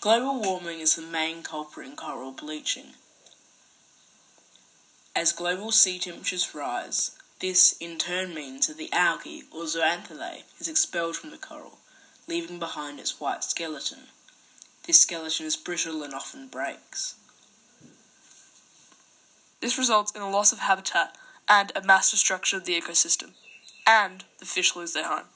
Global warming is the main culprit in coral bleaching. As global sea temperatures rise, this in turn means that the algae, or zooxanthellae, is expelled from the coral, leaving behind its white skeleton. This skeleton is brittle and often breaks. This results in a loss of habitat and a mass destruction of the ecosystem, and the fish lose their home.